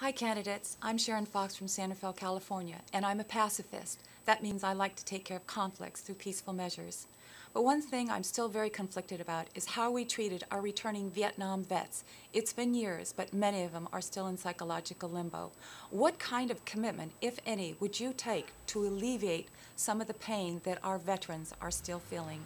Hi, candidates. I'm Sharon Fox from San Rafael, California, and I'm a pacifist. That means I like to take care of conflicts through peaceful measures. But one thing I'm still very conflicted about is how we treated our returning Vietnam vets. It's been years, but many of them are still in psychological limbo. What kind of commitment, if any, would you take to alleviate some of the pain that our veterans are still feeling?